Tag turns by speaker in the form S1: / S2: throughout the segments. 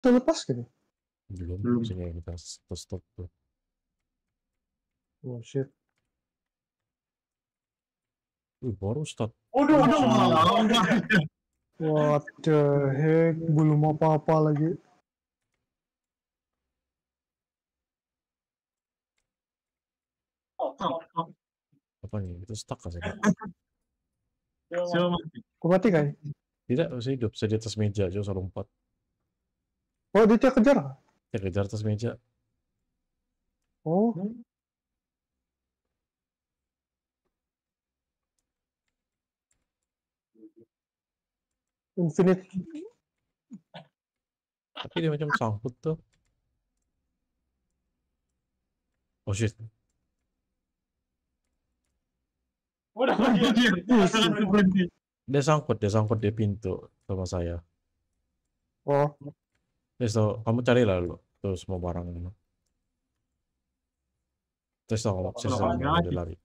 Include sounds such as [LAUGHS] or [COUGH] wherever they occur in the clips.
S1: Udah lepas gini.
S2: Belum,
S3: Belum.
S2: sini kita stop stop tuh.
S1: Oh shit.
S2: Wih, baru start.
S3: Waduh, waduh.
S1: What the heck? Belum apa-apa lagi.
S2: Apa nih? Itu stuck kan sih?
S3: Siapa mati?
S1: Kan?
S2: Tidak, masih hidup. Saya di atas meja aja, saya lompat.
S1: Oh, dia dia kejar.
S2: Ya kejar atas meja.
S1: Oh. Infinite.
S2: Tapi dia macam sangkut tuh. Oh shit.
S3: Udah dia. Berhenti.
S2: Dia sangkut, dia sangkut di pintu sama saya.
S1: Oh,
S2: Terus tau, kamu carilah dulu tuh semua barang. Terus tau, kamu sedang
S3: ada
S2: dia lari.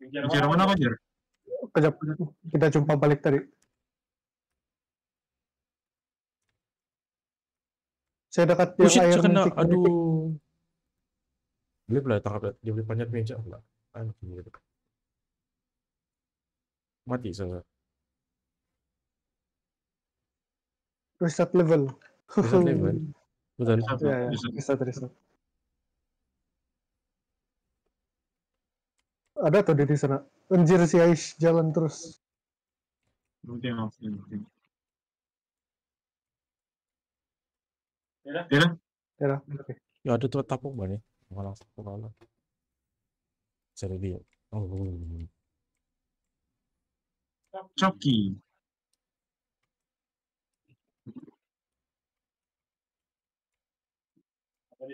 S3: Bicara mana apa, Jar?
S1: kejap. Kita jumpa balik tadi. Saya dekat
S2: Oh shit,
S1: air
S2: saya kena. Aduh. Dia boleh tangkap, dia boleh panjat meja pula. Gitu. Mati saya.
S1: Reset level.
S2: Reset level. [LAUGHS] Betul.
S1: Ya, ya. Reset, reset. Ada tuh dia di sana. Anjir si Aish jalan terus.
S3: Berhenti, berhenti, berhenti. Ya,
S1: Ya, oke.
S2: Ya ada tuh tapung mana? Malah tapung kalah. Saya dia. Oh.
S3: Coki.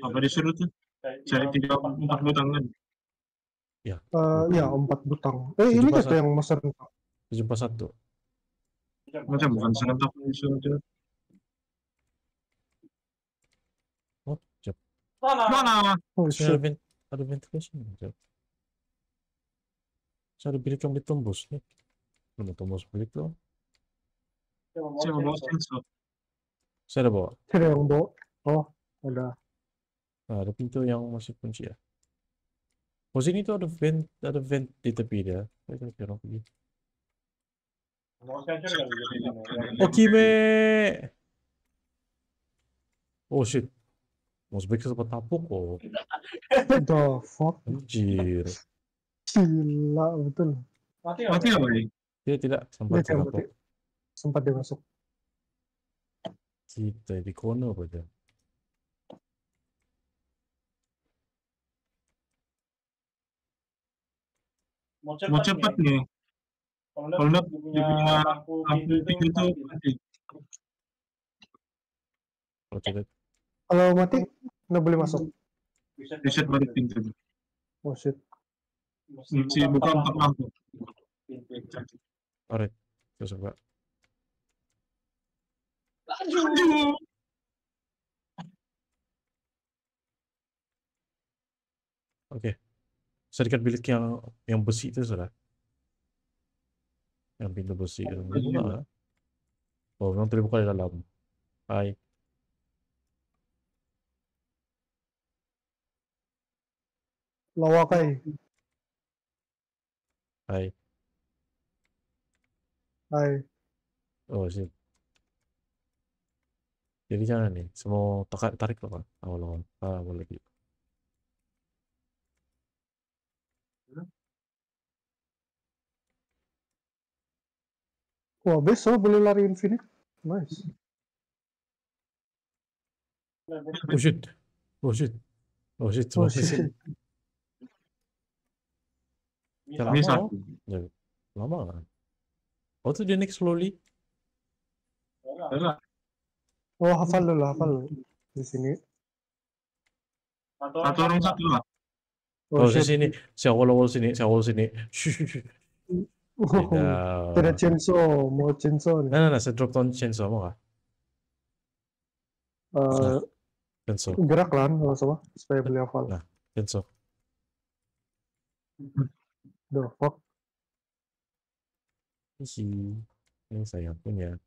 S3: Apa disuruh tuh? Cari tiga empat butangan.
S1: Eh, ya empat butang. Eh ini
S2: Tujuh
S1: kata yang mesen.
S2: Jumpa satu.
S3: Macam bukan serentak disuruh tuh.
S2: Oh, cep.
S3: Mana?
S1: Oh
S2: ada,
S1: shit.
S2: vent ada ventilation. Ada bilik yang ditembus nih.
S3: Bawa sensor.
S2: Saya ada bawa.
S1: Ada yang bawa. Oh, ada.
S2: Nah, ada pintu yang masih kunci ya. Oh sini tuh ada vent, ada vent di tepi dia. Saya kira orang pergi. Okime. Oh shit. Mas baik sempat tapuk oh.
S1: The fuck?
S2: Anjir.
S1: Gila, betul.
S3: Mati apa ini?
S2: Dia tidak sempat
S1: Dia cabut,
S2: tertapuk.
S1: Sempat dia masuk.
S2: Kita di corner aja.
S3: Mau cepat nih. Kalau dia punya lampu pintu itu mati.
S2: Kalau tidak
S1: Kalau mati, nggak boleh masuk.
S3: Reset balik pintu.
S1: Oh shit.
S3: Si buka empat lampu.
S2: Alright. Terus enggak. Oke. Serikat bilik yang yang besi itu sudah. Yang pintu besi itu. Lah. Oh, memang terbuka di dalam. Hai.
S1: Lawakai.
S2: Hai.
S1: Hai.
S2: Oh, sip. Jadi jangan nih, semua tarik tarik loh kan, awal-awal. Ah, boleh lagi.
S1: Wah, besok boleh lari infinite. Nice.
S2: Oh shit, oh shit, oh shit,
S1: Oh shit.
S2: Lama, lama kan? Oh dia naik slowly.
S1: Oh, hafal dulu, hafal. Di sini.
S3: Satu orang satu lah.
S1: Oh,
S2: Oh, sini, si sini, si awal sini. Shh, shh, shh.
S1: Oh,
S2: Tidak.
S1: Chainsaw, mau chainsaw nih.
S2: Nah, nah, nah, saya drop down chainsaw mau nggak?
S1: Eh,
S2: Chainsaw,
S1: gerak lah, nggak usah supaya beli hafal.
S2: Nah. chainsaw.
S1: The fuck?
S2: Isi. Ini saya punya.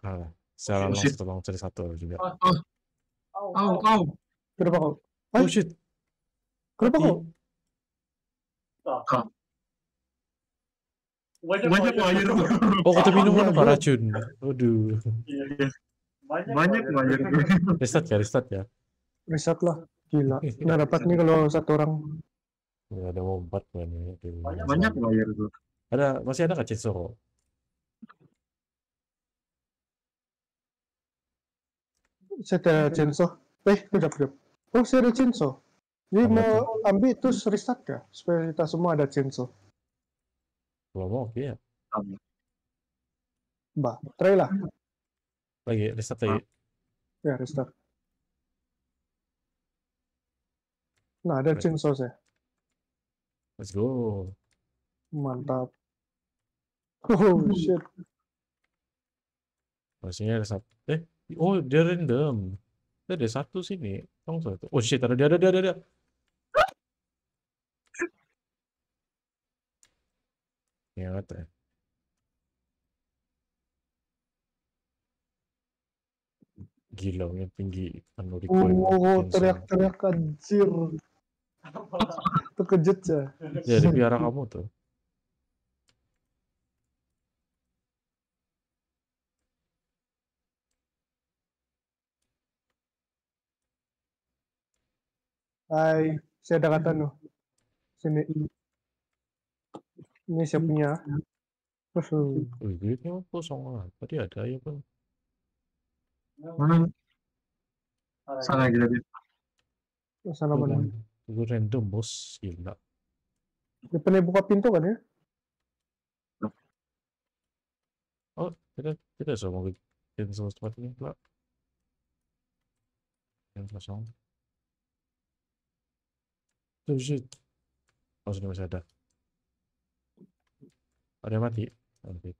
S2: Ah, secara
S3: Oh, shit.
S2: langsung tolong cari satu juga.
S3: Au, au.
S1: Kenapa kau?
S2: Oh shit.
S1: kenapa kau?
S3: Banyak tuh. [LAUGHS]
S2: Oh, kata minum
S1: Iya,
S2: mana
S1: bro.
S2: racun. Waduh.
S3: Banyak layar tuh.
S2: Restart ya, restart ya.
S1: Reset lah. Gila. [LAUGHS] Nah dapat nih kalau satu orang.
S2: Ya, ada mau empat kan ya. Aduh,
S3: Banyak layar tuh.
S2: Ada masih ada nggak Chainsaw?
S1: Saya ada chainsaw. Eh, tidak, tidak. Oh, saya ada chainsaw. Jadi
S2: Apa
S1: mau ambil terus restart ya? Supaya kita semua ada chainsaw.
S2: Kalau mau oke ya.
S1: Mbak, try lah.
S2: Lagi restart lagi.
S1: Ya, restart. Nah, ada chainsaw saya.
S2: Let's go.
S1: Mantap. [LAUGHS] Oh, shit.
S2: Maksudnya ada satu. Eh, oh dia random. Ada satu sini. Tong satu. Oh shit, ada dia, ada dia, ada dia. Ya, ya. Gila, yang tinggi anu recoil.
S1: Oh,
S2: Chainsaw.
S1: teriak-teriak anjir. [LAUGHS] Terkejut ya.
S2: Ya, di piara kamu tuh.
S1: Hai, saya ada kata no. Sini. Ini saya punya.
S2: Wih, duitnya mah kosong lah. Tadi ada ya kan.
S3: Mana? Sana gitu.
S1: sana mana?
S2: Itu random bos, gila.
S1: Depannya buka pintu kan ya?
S2: Oh, tidak, tidak sama cancel tempat ini pula. Yang kosong. Oh shit. Oh, masih ada. Ada yang mati. Oke,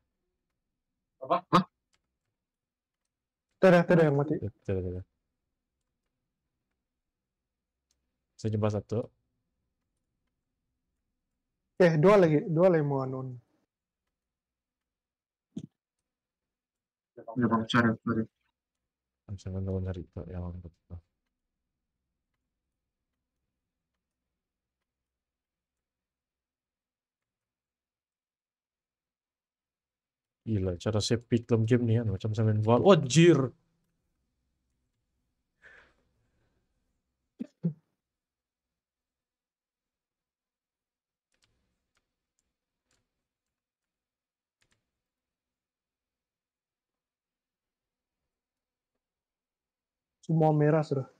S1: Tidak, tidak yang mati.
S2: tidak, tidak, tidak. Saya jumpa satu.
S1: Eh, dua lagi, dua lagi mau anon.
S3: Ya bang, cari, cari.
S2: Teman cari tuh yang betul. Gila, cara save pick dalam game nih kan macam saya main Val. Wajir.
S1: Semua merah sudah.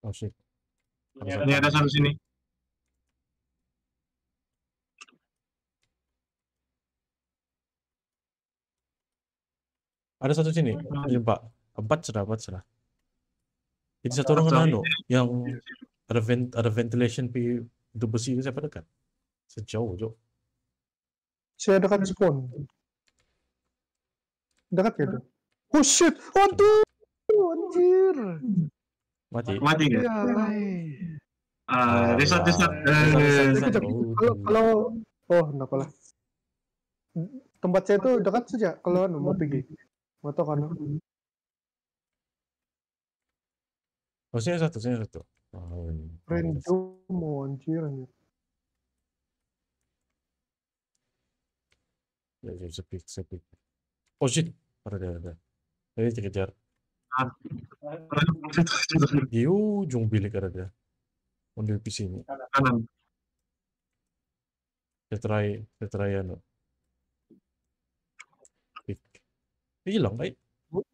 S2: Oh shit.
S3: Ini ada satu sini.
S2: Ada satu sini. Jumpa. Empat sudah, empat sudah. Jadi satu orang anu yang ada vent ada ventilation pi untuk besi itu siapa dekat? Sejauh, Jo.
S1: Saya dekat spawn. Dekat ya tuh. Oh shit, waduh, anjir.
S2: Mati.
S3: Mati?
S1: Ya,
S3: Ah, reset, reset.
S2: Reset,
S3: Eh,
S2: Oh,
S1: kalau kalau oh enggak apa lah. Tempat saya itu dekat saja kalau anu mau pergi. Mau tahu kan?
S2: Oh, sini satu, sini satu. Oh, ini.
S1: Random mau anjir anjir.
S2: Ya, ya, sepik, sepik. Oh shit, ada ada ada. Tadi dikejar. Di ujung bilik ada dia. Di PC ini.
S3: kanan.
S2: Saya try, saya try anu. Pick. Eh, hilang, baik.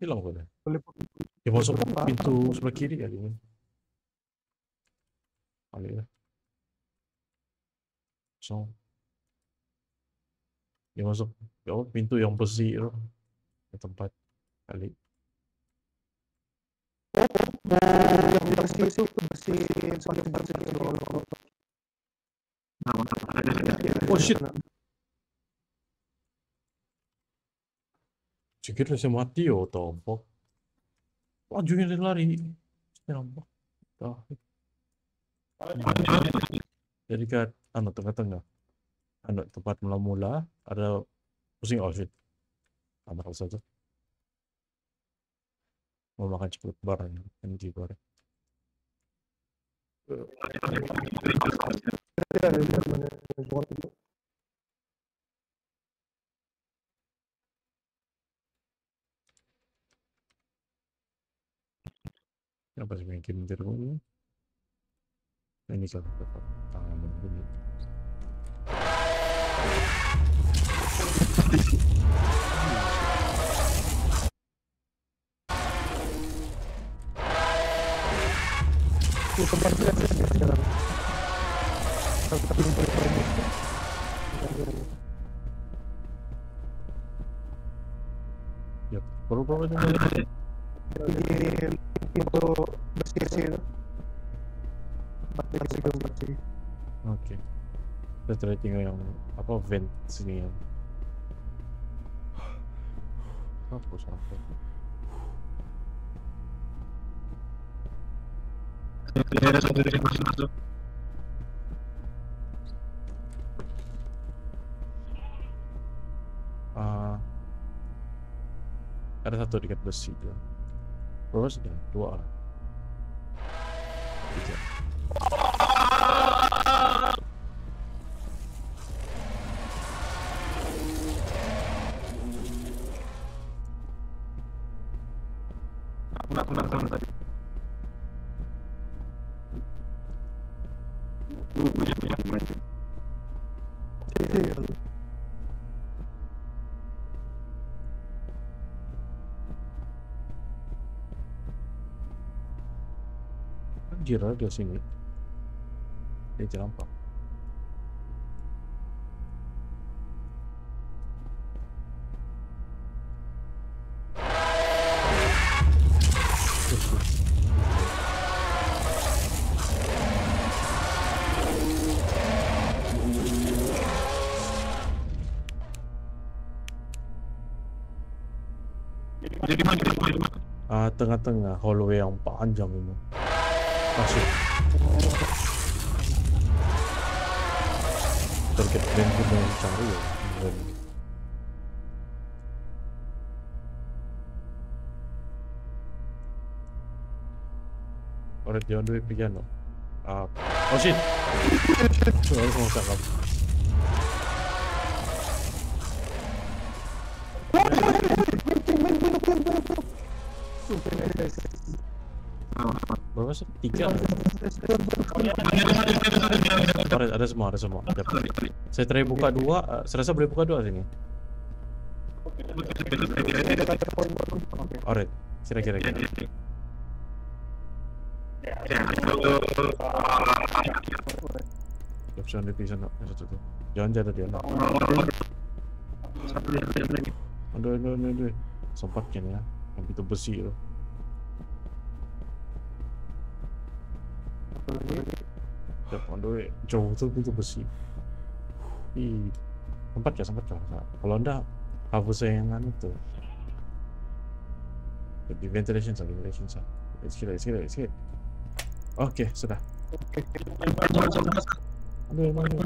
S2: Hilang.
S1: Boleh
S2: Dia masuk pintu sebelah kiri kali ini. Kali ya. So. Dia masuk oh, pintu yang besi itu. Ke tempat kali.
S1: yang bersih itu sebagai bersih dulu.
S2: Oh shit. Sikit udah mati yo tombok. Lajunya dia lari. Nampak. Ah. Jadi kat anu tengah-tengah. Anu tempat mula-mula ada pusing oh shit. Amat saja. Mau makan cepet barang kan di barang. Kenapa sih bikin terus? Ini satu tangan
S1: dia ada sekarang.
S2: Ya, perlu-perlu aja.
S1: Di pintu bersih itu. Bersih bersih bersih.
S2: Oke. Try tinggal yang apa vent sini yang hapus apa?
S3: Ada satu dari masuk.
S2: Ah, ada satu dekat besi itu. Berapa sudah? Dua. Tiga. Anjir ada sini.
S3: Mana jadi mana?
S2: Ah, tengah-tengah hallway yang panjang ini. Masuk. Target band pun yang cari ya. Band. Alright, jangan duit piano. Ah, oh shit. Mau cakap. Berapa sih? Tiga. Alright, ada semua, ada semua. Ada. Saya try buka dua, eh, saya rasa boleh buka dua sini. Alright, kira-kira. kira. Option di sana, yang satu tuh. Jangan jadi dia. Aduh, aduh, aduh, aduh. Sempat kan ya, yang itu besi itu. Yap, aduh, jauh tuh pintu besi. Ih, sempat ya, sempat ya. Kalau enggak, hapus saya yang tuh. Di ventilation sah, ventilation sah. Sikit lagi, sikit lagi, sikit. Oke, sudah. Aduh, aduh.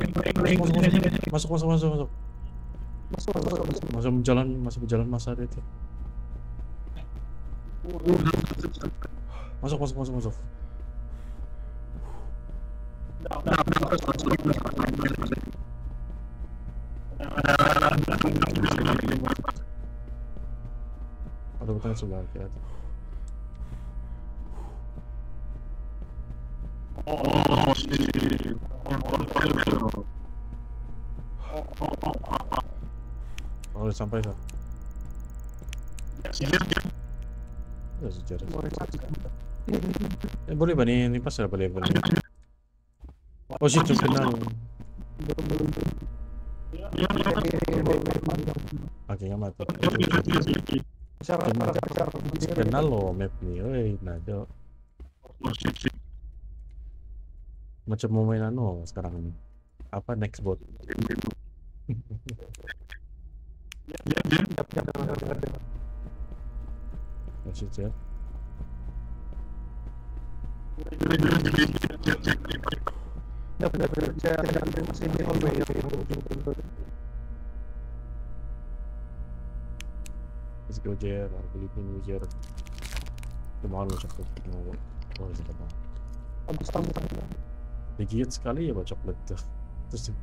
S2: Masuk, masuk, masuk, masuk.
S1: Masuk, masuk, masuk.
S2: Masuk berjalan, masuk berjalan masa itu. Masuk, masuk, masuk, masuk. Ada bertanya sebelah kiri.
S3: Oh.
S2: Oh, udah sampai.
S3: Iya,
S2: Ya, sejarah. Eh, boleh ba ni ni pas boleh boleh. Oh yung kenal. Oke, nga mati. Kenal lo map ni. Oy, nado. Macam mau main anu sekarang ini. Apa next bot?
S3: Ya dia
S1: Benar benar saya ada masih di hallway ya yang ujung
S2: Let's go apa?
S1: Habis tamu.
S2: Digigit sekali ya pak coklat tuh. Terus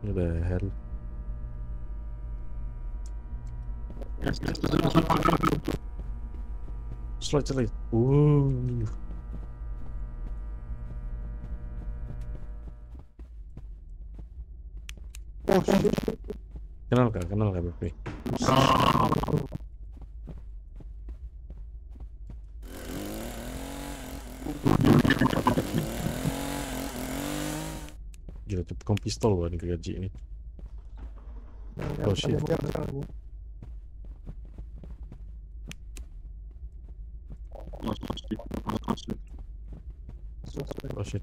S2: ya the hell.
S3: Yes, yes.
S2: Kenal kah? Kenal kah BP? Gila tuh bukan pistol loh ini gaji ini. Oh, shit. Oh shit.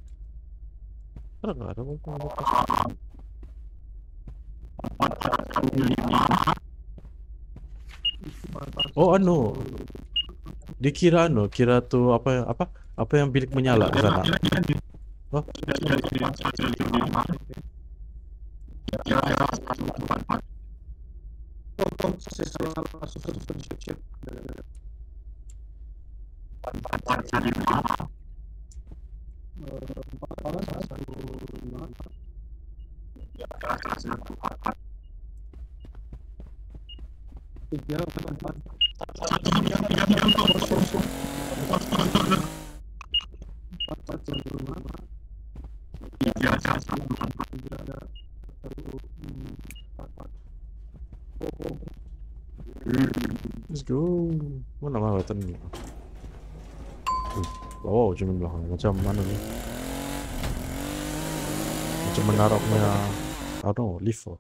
S2: Ada nggak ada apa Oh anu. Dikira anu, kira tuh apa apa apa yang bilik menyala ke sana. Oh.
S1: Tiga
S2: Mana mana weapon ni? Wih, Wow, cuma belakang macam mana ni? Macam menaroknya, I don't know, lift oh.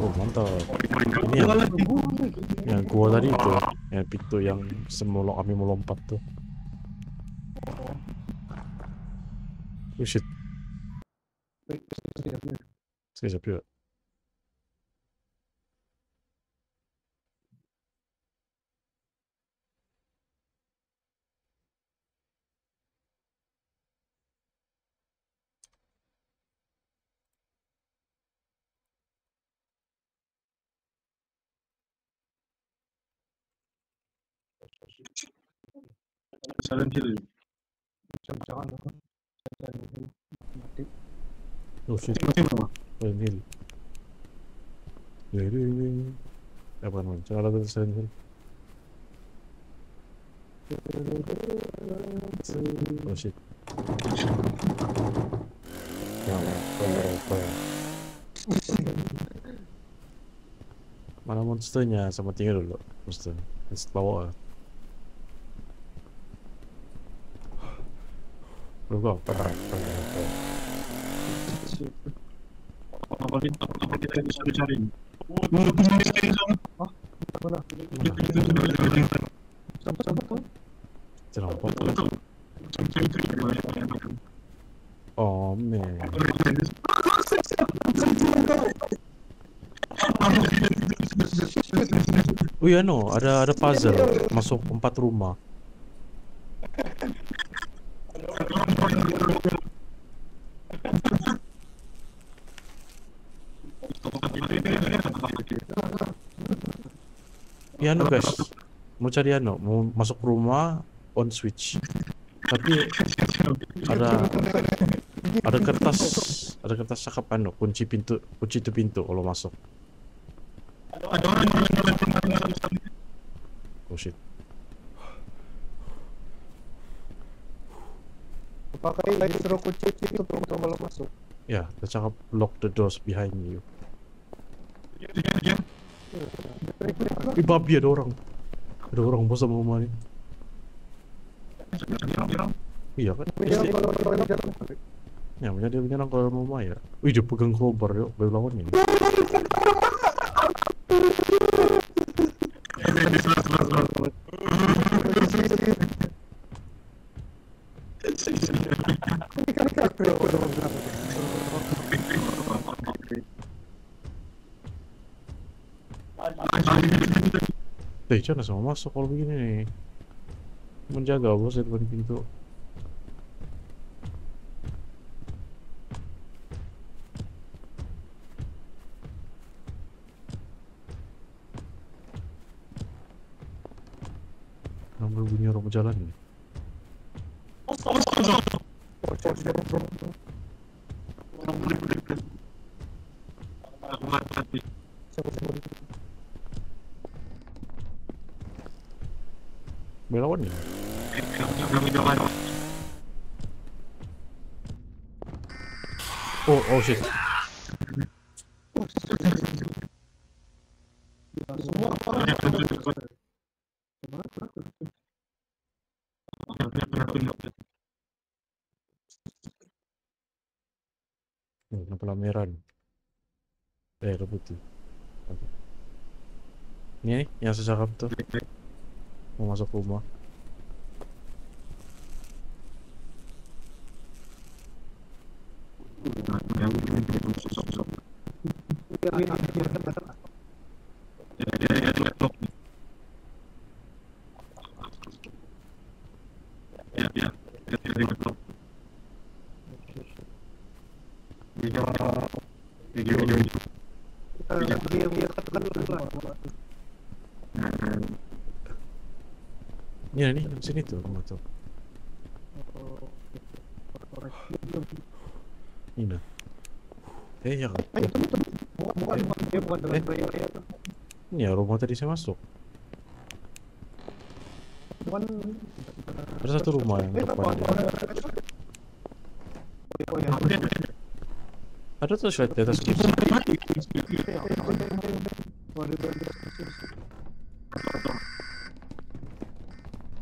S2: Oh mantap. Ini yang, yang gua tadi itu, yang pintu yang semua kami melompat tuh. Oh shit, sekejap.
S3: Silent Hill.
S1: Jangan jangan. Mati.
S2: Oh shit,
S3: Mati berapa?
S2: Silent Hill. Jadi ini apa namanya? Cara lagu Silent Hill. Oh shit. Ya, apa ya? Mana monsternya sama tinggal dulu monster. Bawa. lah. Belum kau.
S3: Apa kita apa kita bisa cari? Oh, teman di sana.
S1: Mana?
S3: Itu
S1: Sampai sampai tuh.
S2: Jangan apa.
S3: Betul. Cari cari.
S2: Oh man. Oh iya no, ada ada puzzle masuk empat rumah. Iya no guys, mau cari ano, mau masuk rumah on switch. Tapi ada ada kertas ada kertas cakap ano kunci pintu kunci itu pintu kalau masuk.
S3: Ada orang
S2: Oh shit.
S1: Pakai disuruh kunci itu untuk tombol masuk.
S2: Ya, cakap lock the doors behind you. Ih babi ada orang. Ada orang bos sama mama ini. Iya kan?
S1: Ya, punya dia menyerang kalau mama
S2: ya. Wih, dia pegang kobar yuk, bayu lawannya. [LAUGHS] [LAUGHS] から来る子供なので。Teh, coba sama masuk kalau begini nih Menjaga bos itu depan pintu Nomor bunyi orang jalan nih Belawan nih. Oh, oh shit. Hmm, kenapa lameran? Eh, tuh. Oke. Ini nih, yang cakap tuh. Mau masuk rumah. Ini nih, di sini tuh rumah tuh. Ini nah. Eh, ya kan? Ini ya rumah tadi saya masuk. Ada satu rumah yang depan. Ada tuh slide di atas kursi.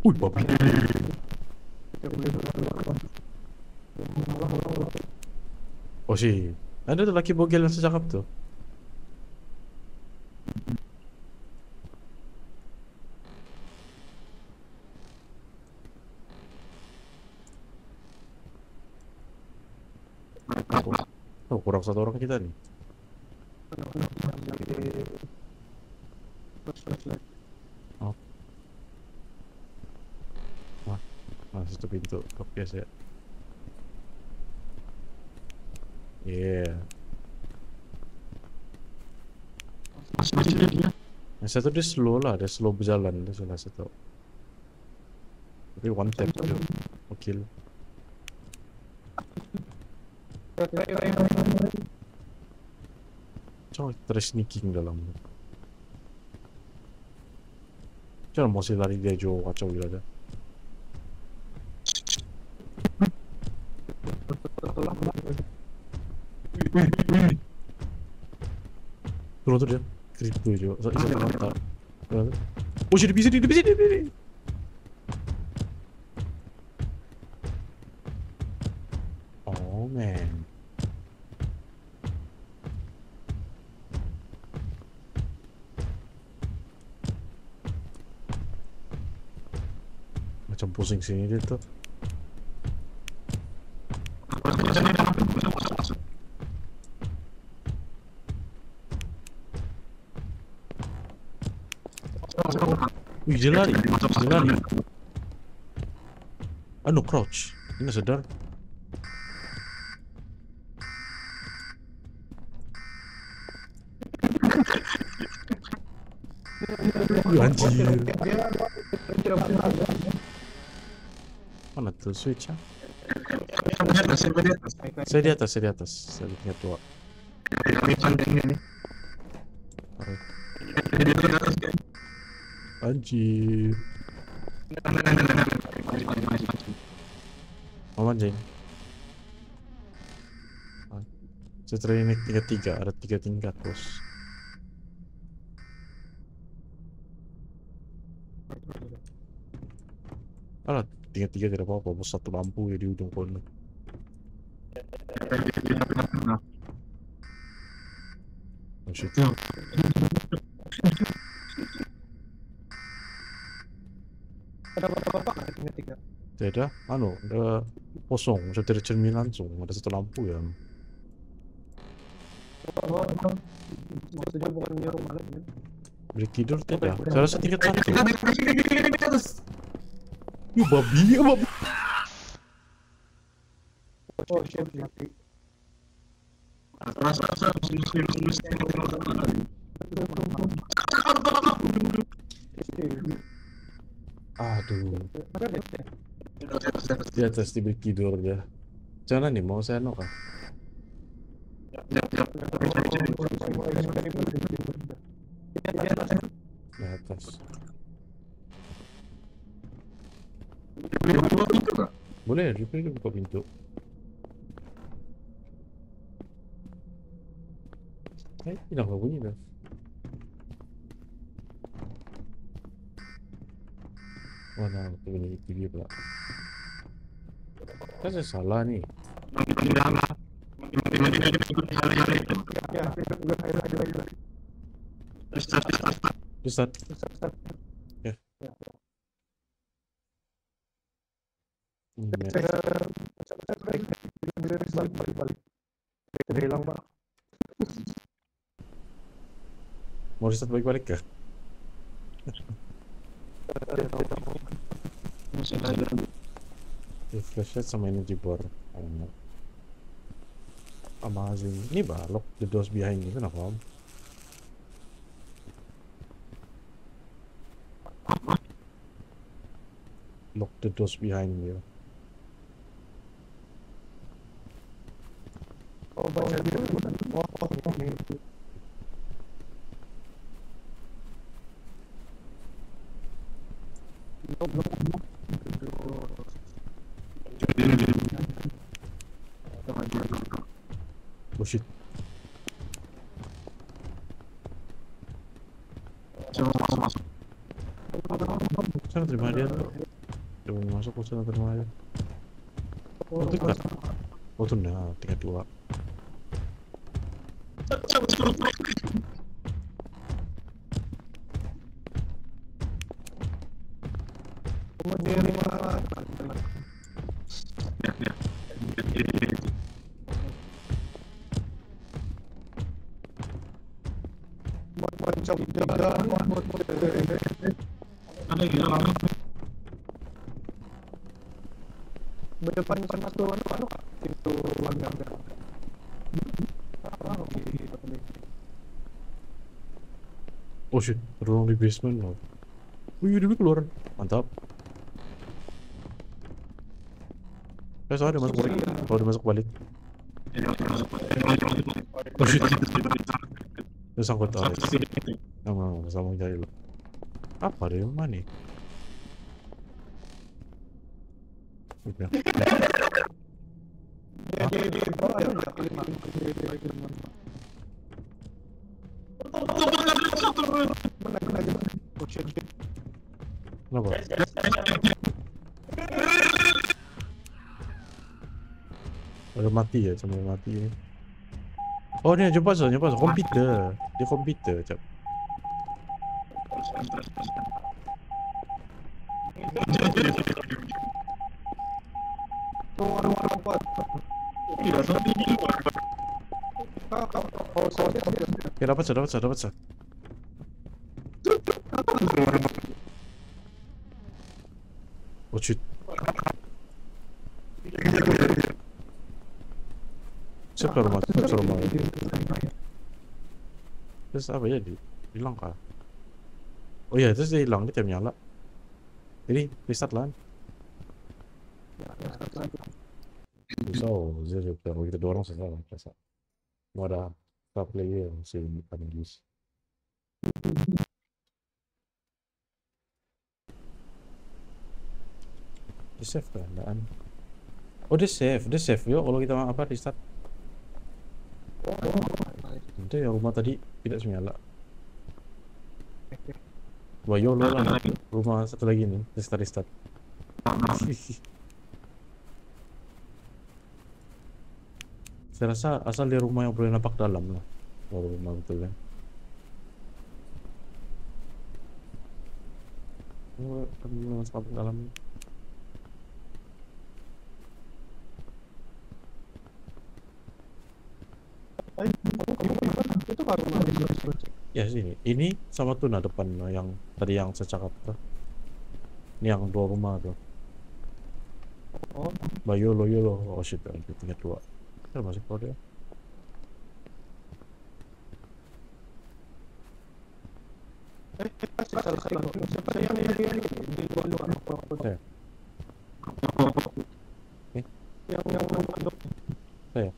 S2: Wih, babi. Oh sih, ada tuh laki bogel yang secakap tuh. Oh, oh, kurang satu orang kita nih. Oke, ya. Yeah. Yang satu dia slow lah, dia slow berjalan, dia salah satu. Tapi one tap dia, kill. Coba terus sneaking dalam. Jangan mau lari dia jauh kacau gila dah. Jo. Sa isa pa mata. Oh shit, di sini, di sini, di sini. Oh man. Macam pusing sini dia tuh. Wih, dia lari. Dia lari. Anu, crouch. Sadar. Wih, anjir. Mana tuh switch ya? Saya di atas, saya di atas. Saya lihat tua. Anjir. Mau anjing. Setelah ini tingkat tiga, ada tiga tingkat bos. Alah, tingkat tiga tidak apa-apa, bos satu lampu ya di ujung kono. Oh shit. Tidak, anu, ada kosong, bisa dari cermin langsung, ada satu lampu ya.
S1: Maksudnya bukannya rumah lagi.
S2: Bilik tidur tidak. Saya rasa tingkat satu. Ih, babi, ya babi.
S1: Oh shit, mati.
S3: Rasa rasa
S1: deh.
S2: di atas bilik tidur dia. Jangan nih, mau saya nok ah. Di atas. Boleh, repair dia buka pintu. Eh, lah bunyi dah. Mana bunyi TV pula. Kan saya salah nih.
S1: Ya, udah ayo ayo ayo.
S2: Terus start.
S1: Start, start.
S2: Ya.
S1: Ya.
S2: Hmm, ya. Kah? Ya, flashlight sama energy bar. Enak. Amazing. Ini lock the doors behind you. Kenapa? Om? Lock the doors behind you.
S1: Oh, bawa
S2: terima dia tuh. Coba masuk ke sana terima dia. Oh, dekat. Oh, tuh nah, tingkat dua.
S1: Berdepan kan satu anu anu pintu langgar. Ah, oke.
S2: Oh shit, ruang di basement loh. Wih, dia keluar. Mantap. Eh, soalnya dia masuk balik. Kalau dia masuk balik. Oh shit. Dia sangkut. Nggak mau, sama jahil. Apa dia? Mana nih?
S1: Ada
S2: mati ya, cuma mati ini. Oh, ni jumpa so, jumpa so. Komputer. Dia komputer, cak.
S1: Oh.
S3: Tidak sampai di luar.
S2: Ya, dapat so, dapat so, dapat so. Oh, shit. Siap ke rumah, siap ke rumah. Terus apa ya? Di, hilang kah? Oh iya, terus dia hilang, dia tiap nyala. Jadi, restart lah. Oh, kalau kita dua orang selesai lah, biasa. Mau ada star player, si panelis. Dia save keadaan. Oh, dia save, dia save. Yuk, kalau kita apa restart. Itu yang rumah tadi tidak menyala. Wah, yo lo lah. Rumah satu lagi nih, restart restart. Saya rasa asal dia rumah yang boleh nampak dalam lah. Baru rumah betul kan. Belum masuk dalam.
S1: Itu baru
S2: Ya sini. Ini sama tuh nah depan nah, yang tadi yang saya cakap tuh. Ini yang dua rumah tuh.
S1: Oh,
S2: Bayolo Yolo. Oh shit, tingkat dua.
S1: Eh, masih salah satu. Siapa yang di.
S2: Eh?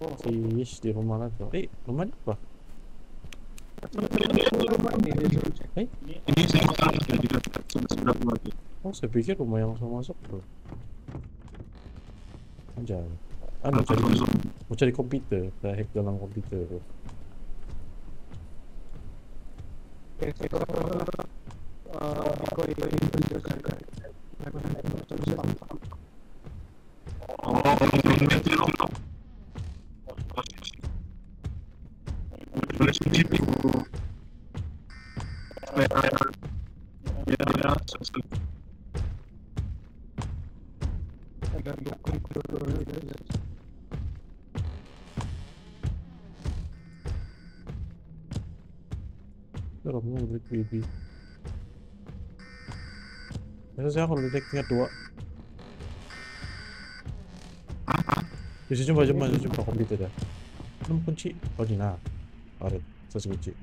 S1: Oh,
S2: di rumah tuh. Eh, rumah ini apa?
S1: rumah ini
S3: saya di dekat sebelah lagi.
S2: Oh, saya pikir rumah yang langsung masuk tuh. Anjay. Ah, mau cari, mau cari komputer. Saya hack dalam komputer tuh.
S1: Eh, saya kalau
S2: Serem banget Black Baby. Biasa saya kalau detek tingkat dua. Bisa jumpa jumpa jumpa komputer dah. Enam kunci. Oh ni nah. Ada satu kunci.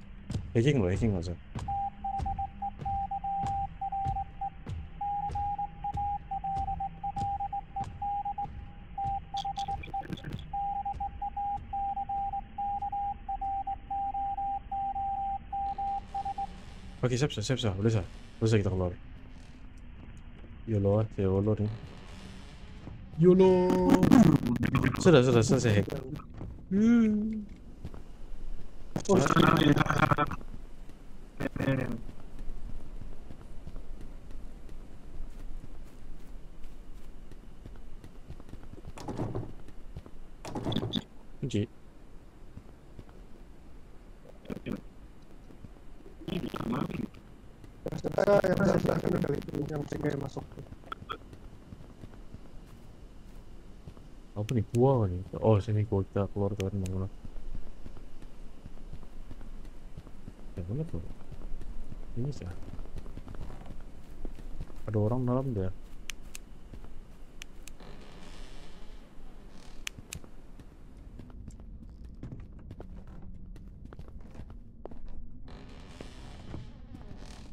S2: Hacking loh, hacking loh saya. Oke, siap, siap, siap, siap. Boleh, sah. Boleh, sah kita keluar. YOLO, ya YOLO nih. YOLO. Sudah, sudah, selesai hack. Hmm.
S1: Oh,
S2: Kunci.
S1: saya yang saya kali itu yang saya masuk.
S2: Apa nih? Gua nih. Oh, sini gua kita keluar kan mana? Ya mana tuh? Ini sih. Ada orang dalam dia.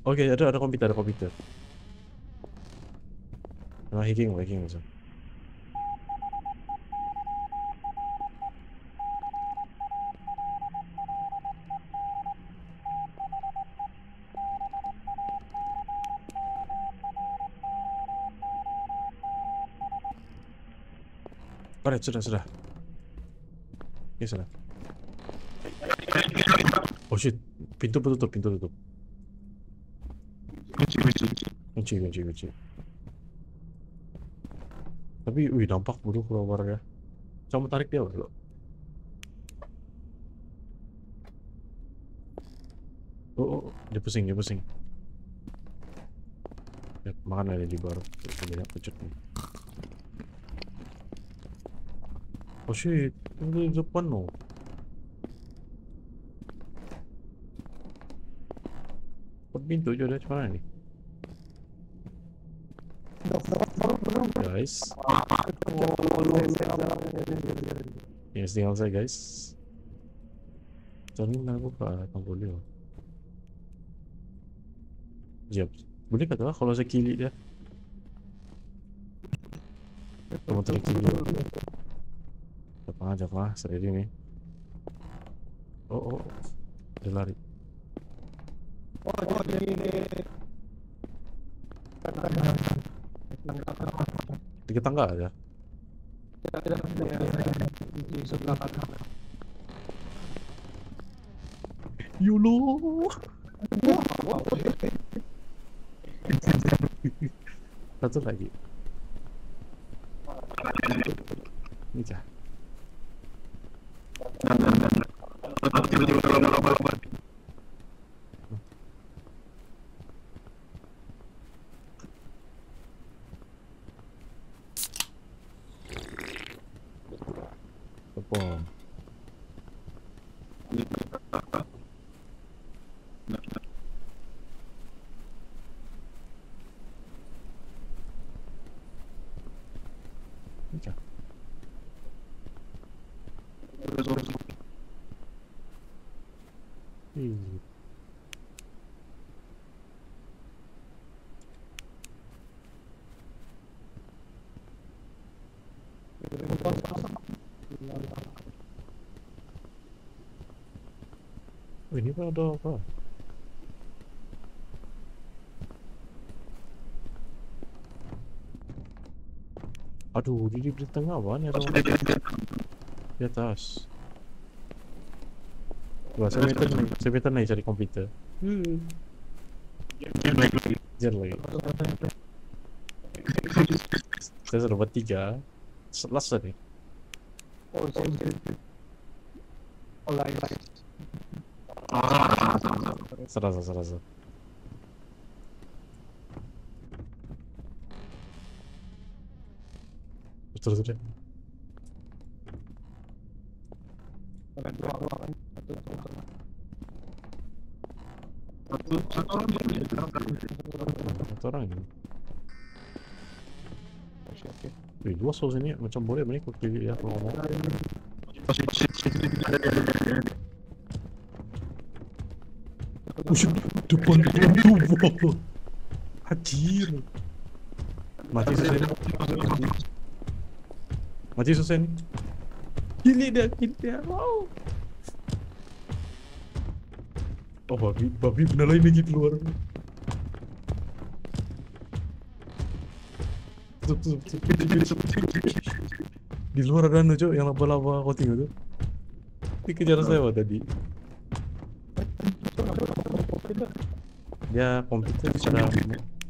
S2: Oke, ada ada komputer, ada komputer. Nah, hacking, hacking bisa. Alright, sudah, sudah. Oke, sudah. Oh shit, pintu tutup, pintu tutup.
S3: Kunci, kunci, kunci.
S2: Kunci, kunci, kunci. Tapi, wih, nampak buruk keluar ya. Coba tarik dia dulu. Oh, oh, dia pusing, dia pusing. Ya, makan ada di bar. Banyak pucuk nih. Oh shit, ini di depan loh. Kok pintu aja udah mana nih? Guys, ya tinggal saya guys. Jangan aku ke arah loh. Siap. Boleh kata kalau saya kili dia. Kamu tarik kili. Apa aja lah, saya ini. Oh, oh, dia lari.
S1: Oh,
S2: aja.
S1: di sebelah kanan.
S2: Yolo. Satu lagi. Ini cah. Oh, apa ada apa? Aduh, di di tengah ada orang di atas. Wah, saya meter nih, saya meter nih cari komputer. Jangan lagi. Saya sudah dapat tiga. Selesai nih.
S1: Oh, saya online.
S2: Serasa, serasa. Terus terus.
S1: Ada dua orang. Satu orang.
S3: Satu satu orang dia
S2: Satu orang ini.
S1: Oke, oke.
S2: Ush, depan pintu. Hajir. Mati selesai. Mati selesai nih. Gili dia, gili dia. Wow. Oh, babi, babi benar lagi lagi keluar. Tutup, tutup, tutup. Di luar ada anu, Cok, yang laba-laba kau tengok tuh. Dikejar saya tadi. Dia komputer secara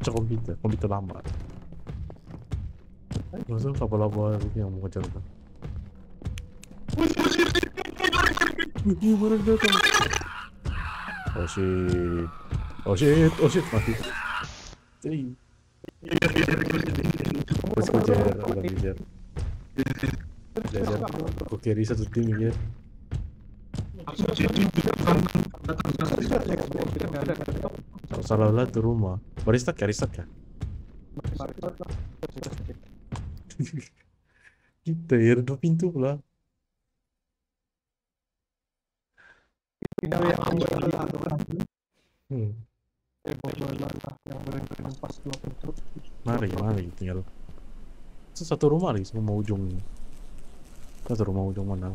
S2: cek komputer, komputer lama. Terus tuh laba-laba itu yang mau kejar tuh. Wih, Ini mana dia datang? Oh shit. Oh shit, oh shit, mati. Salah lah tuh rumah. Barista kah? Barista kah? Kita ya dua pintu pula.
S1: Pindah yang
S2: Hmm.
S1: Yang pas dua pintu.
S2: Mari, mari tinggal. Itu satu rumah lagi semua ujung. Satu rumah ujung mana?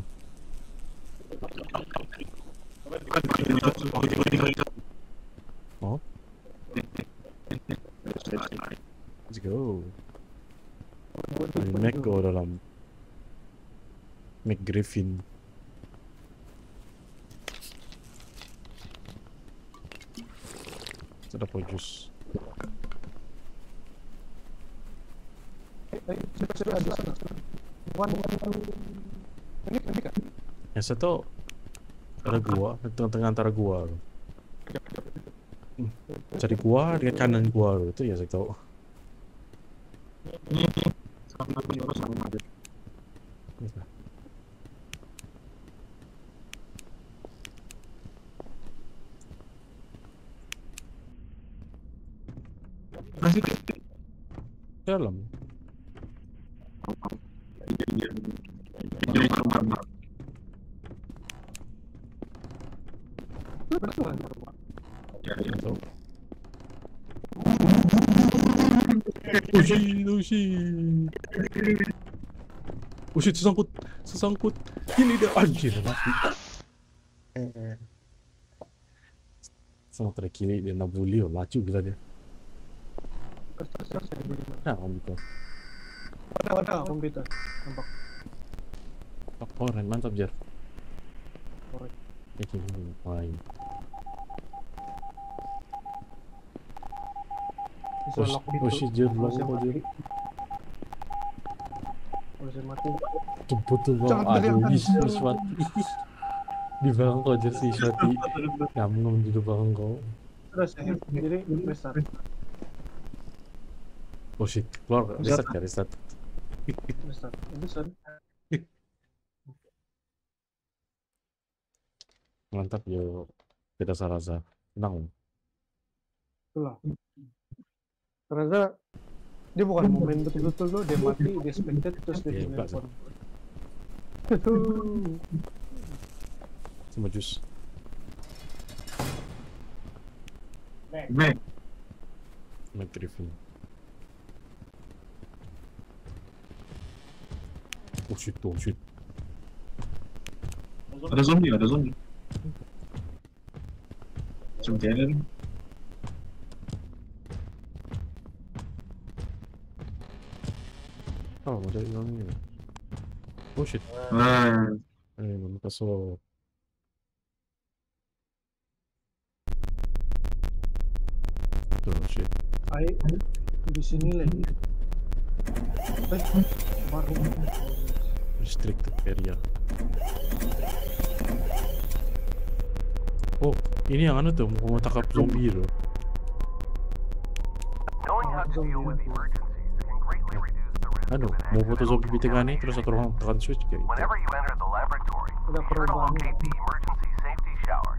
S2: Oh, let's go. Ini Mac go dalam Mac Griffin.
S1: Ada kan?
S2: Yang satu ada gua, tengah-tengah antara gua. tuh. Hmm, Cari gua di kanan gua itu ya saya tahu. Dalam. Tahu. Oh shit, oh shit. Oh shit, sesangkut, sesangkut. Ini dia anjir mati. Eh. Sama terkiri dia nak bully, laju gila dia. Nah, komputer.
S1: Ada ada komputer. Nampak.
S2: Oh, Ren, mantap Jar.
S1: Alright.
S2: Oke, main.
S1: Bisa
S2: Oh,
S1: lock pintu. Kalau
S2: lock
S1: saya
S2: kok
S1: mati. Mati.
S2: Jemput tuh bang, aduh,
S1: teriakan,
S2: is,
S1: Jar.
S2: Iswati. Di belakang kau Jar, si Iswati. Ngam-ngam di kau.
S1: Terus jadi restart.
S2: Oh shit, keluar, reset ya.
S1: Restart. Itu sorry.
S2: Mantap yo, tidak salah rasa. Tenang.
S1: Itulah. Ternyata dia bukan momen betul-betul loh, dia mati, dia spectate, terus dia
S2: Iya, Pak.
S1: nelpon.
S2: Sama jus.
S3: Back.
S2: Mac Griffin. Oh shit, oh shit.
S3: Ada zombie, ada zombie. Zombie ada nih.
S2: Oh, mau cari orang ini. Oh shit.
S3: Nah,
S2: Eh, belum kasih. Tuh, shit.
S1: Ay, di sini lagi. Eh, baru.
S2: Restricted area. Oh, ini yang anu tuh, mau tangkap zombie loh.
S4: To with greatly
S2: Anu,
S4: an
S2: mau foto
S4: accident.
S2: zombie bintang nih, terus satu orang tekan switch kayak gitu.
S4: Whenever you enter the laboratory,
S1: Ada
S4: be sure to
S1: perubahan.
S4: locate the emergency safety shower,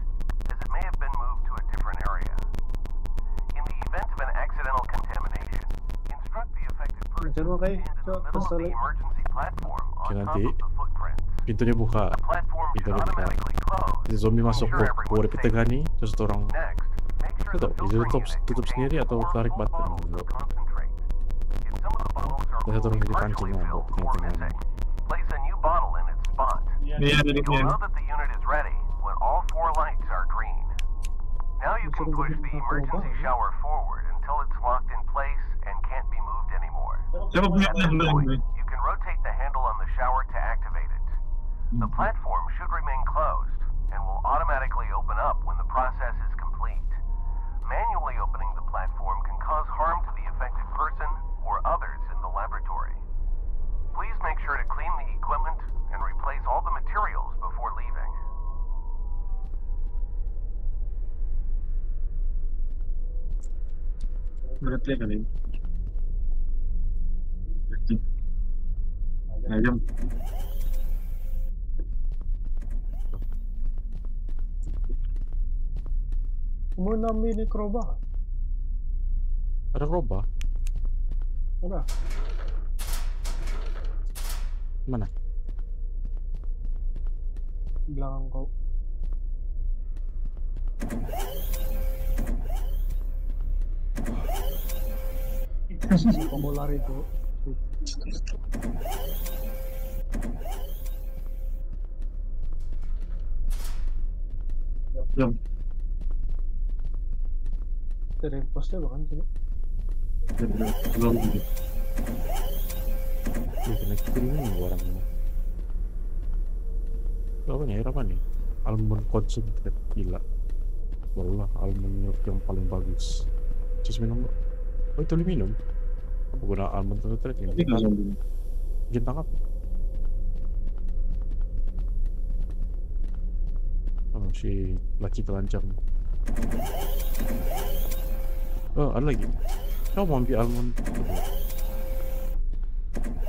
S4: as it may have been moved to a different area. In the event of an accidental contamination, instruct the affected person
S1: Diyan mo
S4: to
S1: kay,
S4: stand in the
S1: so,
S4: middle of
S1: basta
S4: the
S1: lang.
S4: emergency platform on
S2: Siya
S4: top
S2: nanti.
S4: of the footprints.
S2: Pintunya buka. Pintunya buka. Jadi zombie masuk ke pintu nih, terus satu orang
S4: sure
S2: itu tutup, tutup, tutup sendiri atau tarik button.
S4: Of the bottles are
S2: Ada satu orang
S4: only
S2: di pancing
S4: partially
S2: lah,
S4: filled
S2: buat
S4: or place a new bottle in its spot.
S3: iya ada
S4: You'll know that the unit is ready when all four lights are green. Now you can push the emergency shower forward until it's locked in place and can't be moved anymore.
S3: Siapa punya
S4: At
S3: yang
S4: this point, you can rotate the handle on the shower to activate it. The platform
S3: Kali. Ayam.
S1: Mo na mini kroba.
S2: Ada gerobak?
S1: Ada.
S2: Mana?
S1: Belakang kau. Mau lari tuh.
S3: Belum.
S1: Dari posnya bahkan sini.
S3: Belum.
S2: Wih, kena orang ini. Itu Apa nih? Air apa nih? Almond concentrate. Gila. Wallah, almond milk yang paling bagus. Terus minum. Oh, itu lu minum? Apa guna almond concentrate ini?
S3: Zombie.
S2: Bikin tangkap. Oh, si laki telanjang. Oh, ada lagi. Kau mau ambil almond?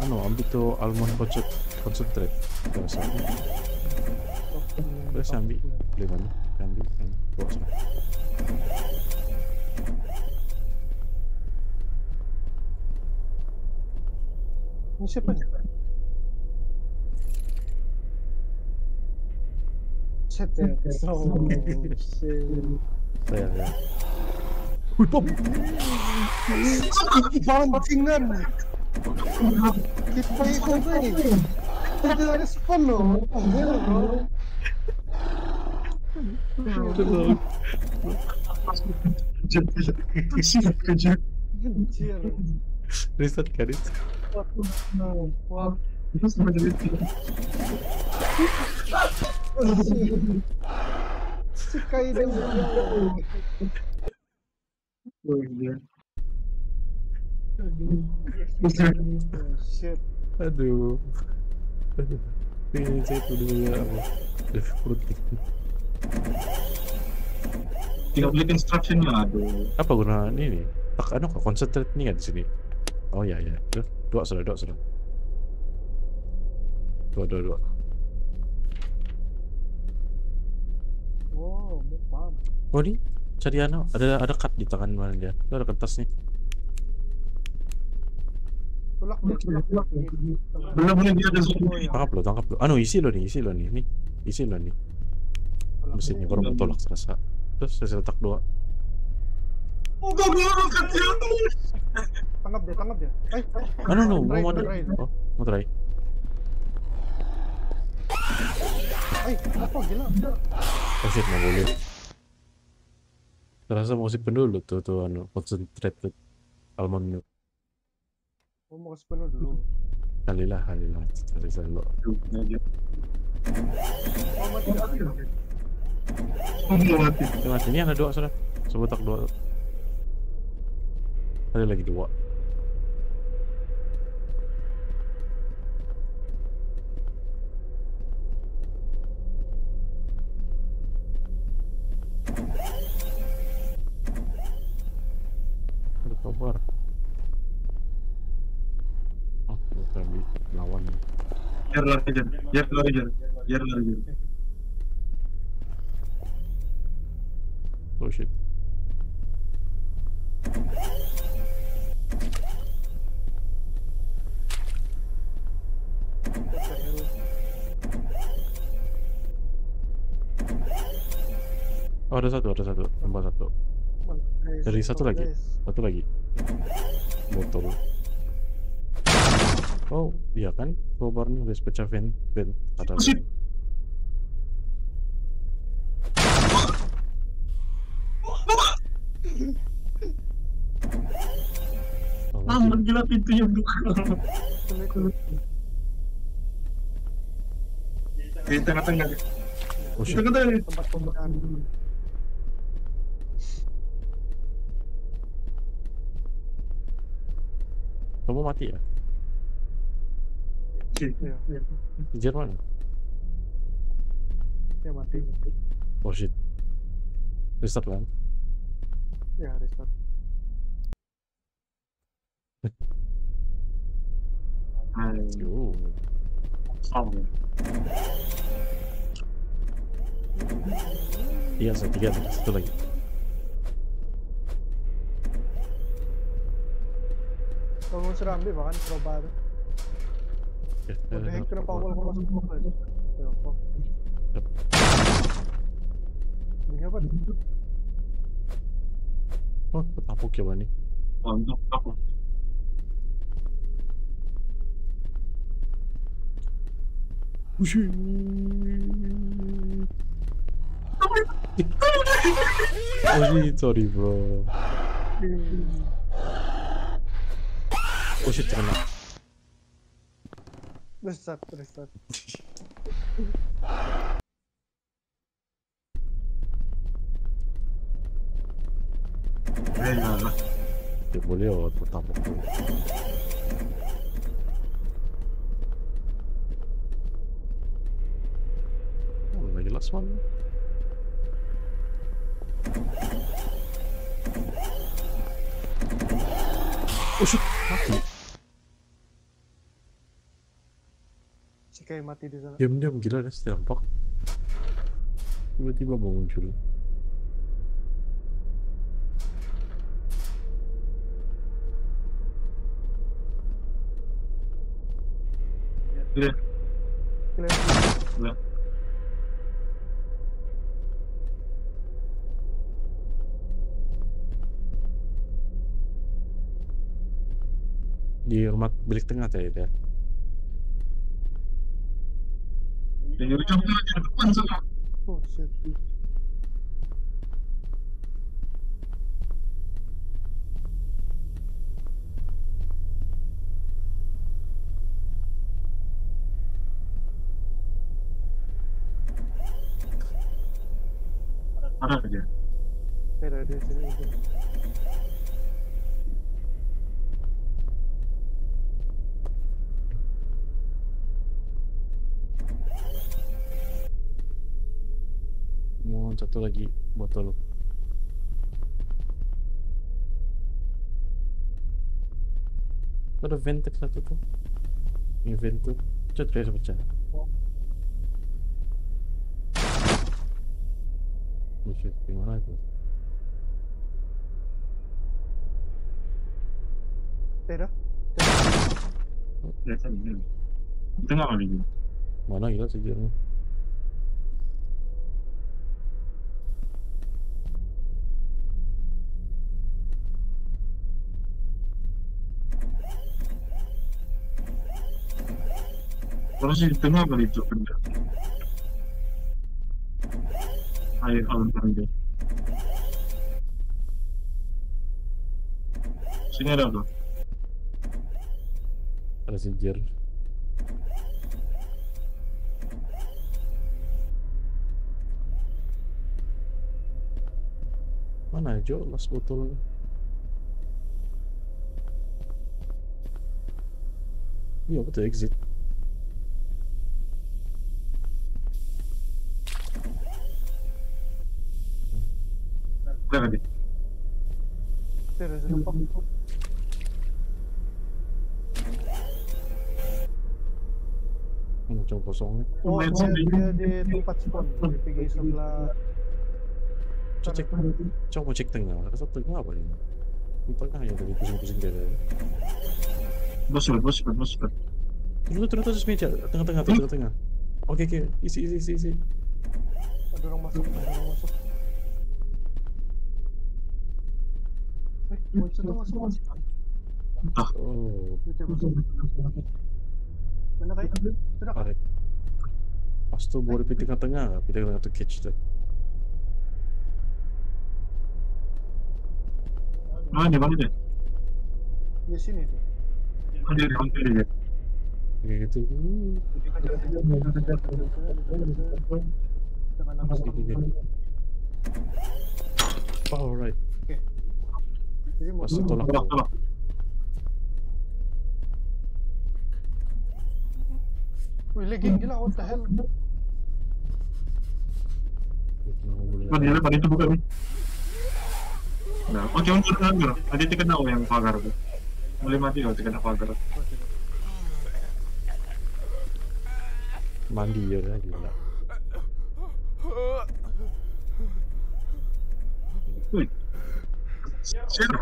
S2: Anu, ambil tuh almond concent concentrate. Biasa. Boleh saya ambil? Boleh mana? Ambil. Bawa sana.
S1: Ini siapa nih? Set ya. Oh, shit.
S2: Saya, saya. Wih, Bob!
S1: Pancingan. Kita itu nih. Tidak respon loh. Gila, bro.
S3: Siap kerja.
S1: Anjir.
S2: Reset kan Aduh. Aduh. Ini saya tuh dulu apa? Defrutik.
S3: Tinggal lihat instructionnya aduh.
S2: Apa guna ini? Tak anu kok concentrate nih kan di sini. Oh ya ya. Dua sudah, dua sudah. Dua, dua, dua.
S1: Wow, paham.
S2: Oh ini cari anu ada ada cut di tangan mana dia? Itu ada kertas nih.
S3: Belum belum dia ada zombie.
S2: Tangkap lo, tangkap lo. Anu isi lo nih, isi lo nih. Nih, isi lo nih. Mesinnya baru mau tolak serasa. Terus saya letak dua.
S3: Oh, gagawin ka dyan!
S1: Tangkap dia, tangkap dia. Eh, eh.
S2: Ano no,
S1: Try,
S2: mau ada.
S1: try.
S2: Oh, mau try.
S1: Ay, apa gila?
S2: Oh shit, nggak boleh. Terasa mau simpen dulu tuh tuh anu concentrated almond milk.
S1: Oh, mau penuh dulu.
S2: Kali lah, kali selalu.
S1: Oh, mati mati.
S3: Oh, mati.
S2: Kasih. Ini ada dua sudah. Sebutak dua. Ada lagi dua. Ada kabar. Oh, kami lawan.
S3: Lari lari.
S2: Oh shit. Ada satu, ada satu. Tambah satu. Dari satu lagi. Satu lagi. Botol. Oh, iya kan? Crowbarnya udah pecah vent, vent. Ada.
S3: Oh.
S2: Oh,
S3: Ah,
S2: mati.
S3: gila pintunya buka. Di tengah-tengah.
S2: Oh
S3: Di tengah-tengah.
S1: tempat pembukaan.
S2: Kamu mati ya?
S3: Shit.
S1: Ya,
S2: Di Jerman?
S1: ya mati.
S2: Oh shit. Restart kan?
S1: Ya, restart.
S2: Yo.
S3: Sama.
S2: Iya, satu tiga, satu lagi.
S1: Kalau mau suruh ambil bahkan crowbar.
S2: Oke,
S1: What the
S2: eh,
S1: heck, kenapa
S2: apa-
S1: awal kau masuk crowbar? Ya, kok.
S2: Yep.
S1: Ini apa?
S2: Oh, tapok ya Bani.
S3: Untuk aku.
S2: Oh shit, sorry bro. Oh shit, kena.
S1: Restart, restart.
S3: Ya
S2: boleh oh. Oh, lagi last one. Oh shit, mati.
S1: Kayak mati di sana.
S2: Diam-diam gila deh, setempak. Tiba-tiba muncul.
S1: Kelihatan.
S3: Lihat.
S2: Di rumah bilik tengah tadi dia.
S3: Ya, jadi coba lagi ke depan sana.
S1: Oh shit.
S3: Ada aja.
S1: Ada di sini. di sini.
S2: Mohon satu lagi botol. Ada vent satu tuh. Ini vent tuh. Cat dia pecah. Oh shit, gimana itu?
S3: Ya, sana, ini. Di tengah ini.
S2: Mana gila sejarahnya?
S3: Sih di tengah kali itu benda. Air alun deh. Sini ada apa?
S2: Ada sijir. Mana Jo las botol? Iya betul exit.
S3: Udah kali.
S1: Terus nampak
S2: Hmm, Macam kosong ni.
S1: Oh,
S3: Main
S1: dia,
S3: sendiri.
S1: dia di tempat spawn. Dia pergi sebelah
S2: Cek cek. Coba cek tengah. Rasa tengah apa ni? Di tengah ya tadi pusing-pusing dia.
S3: Bos bos bos bos.
S2: Turun turun terus meja. Tengah-tengah tengah-tengah. Okey okey. Isi isi isi isi.
S1: ada orang masuk, ada orang masuk. Eh, monster tu masuk masuk.
S2: Oh,
S1: Dia dia masuk. Mana kai? Sudah kah?
S2: tarik. Pas tu baru pergi tengah-tengah. Pergi tengah-tengah tu catch tu.
S3: Ah, di mana dia?
S1: Di sini tu.
S3: Ah, dia di hampir dia.
S2: Kayak gitu. Oh, alright.
S1: Jadi
S2: Pas
S1: monster
S2: tolak
S3: Tolak tolak.
S1: Wih, lagi gila what the hell?
S3: Coba dia lepas itu buka ni. Nah, oke untuk pagar. Tadi tekan aku yang pagar tu. Boleh mati kalau tekan pagar.
S2: Mandi je lah gila.
S3: Wih. Zero.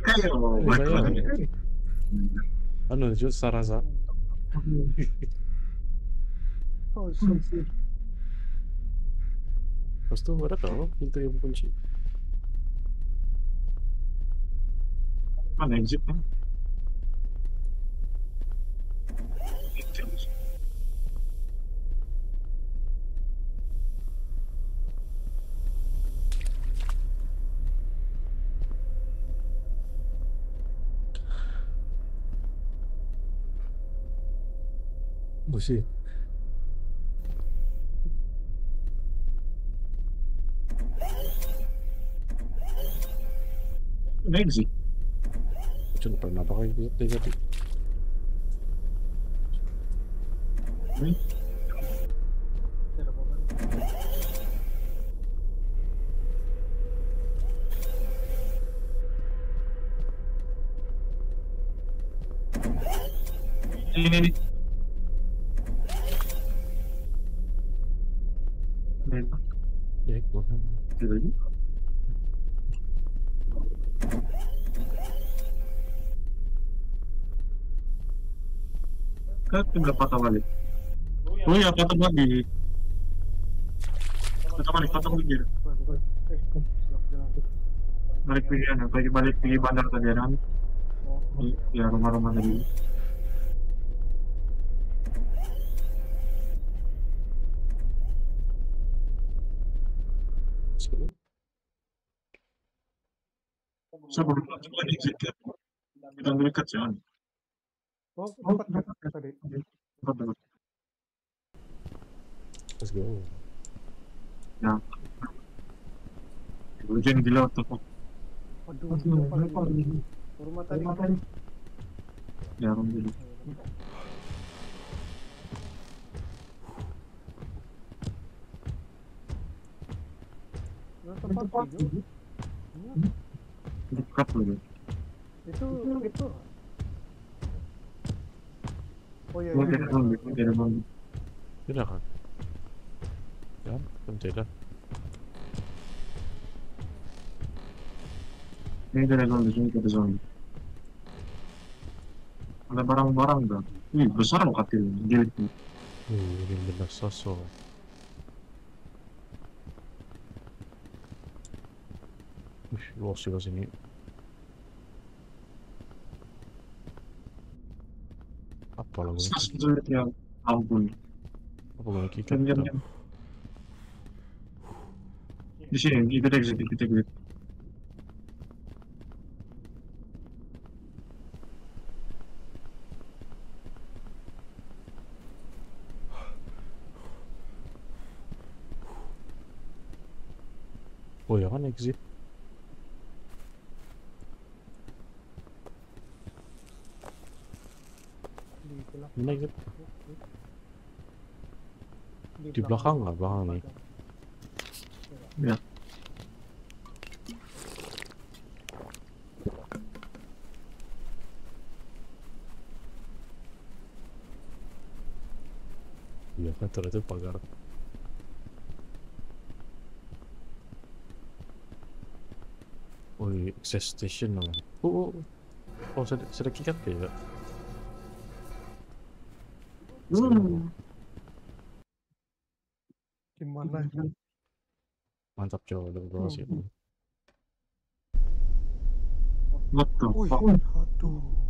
S3: Kayo.
S2: Oh, saya. Anu, Jo Sarasa.
S1: Oh, shit.
S2: Lepas tu ada kau pintu yang kunci.
S3: Mana exit kan? Exit?
S2: Macam mana pernah pakai dia tadi.
S1: Tidak apa-apa.
S3: Ini ni. Ini.
S2: Ya, bukan.
S3: Itu lagi. Kan tinggal patah balik. Oh ya patah balik. Patah balik,
S1: sebelah jalan.
S3: Balik pilihan, balik balik pergi bandar tadi.
S1: Oh,
S3: Ya rumah-rumah tadi.
S2: Sebelum
S3: Sebelum coba exit ya. Kita dekat sih. Kan?
S1: oh, tempat kan tadi.
S3: Tempat
S2: let's go.
S3: Ya. Hujan gila tuh.
S1: Aduh? Rumah tadi.
S3: Ya alhamdulillah.
S1: Nah, tempat itu. Hmm,
S3: Dekat lagi.
S1: Itu itu. Oh iya, iya, iya.
S3: bang, mau tidak bang.
S2: Tidak kan? Ya, tidak.
S3: Ini tidak bang, di sini kita zombie. Ada barang-barang dah. Wih, besar loh katil. Gila.
S2: Uh, ini benar sosok. Wih, luas juga sini. Apa lagu ini?
S3: Sulit ya. Ampun.
S2: Apa gue lagi
S3: Jam jam jam. Di sini, ikut exit, ikut exit.
S2: Oh ya kan exit.
S1: di belakang
S2: Mana exit? Di belakang nggak? Belakang nih.
S3: Ya.
S2: Iya kan ternyata pagar. Oh, iya, access station namanya. Oh, oh, oh sudah sudah kikat ya?
S3: Hmm.
S1: gimana
S2: Mantap coba udah berhasil.
S1: Hmm.
S3: What the
S1: Wih,
S3: fuck?
S1: aduh